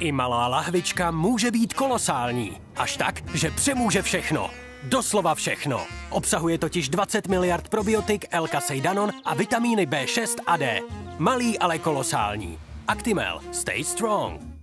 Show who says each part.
Speaker 1: I malá lahvička může být kolosální. Až tak, že přemůže všechno. Doslova všechno. Obsahuje totiž 20 miliard probiotik, L-kaseidanon a vitamíny B6 a D. Malý, ale kolosální. Actimel. Stay strong.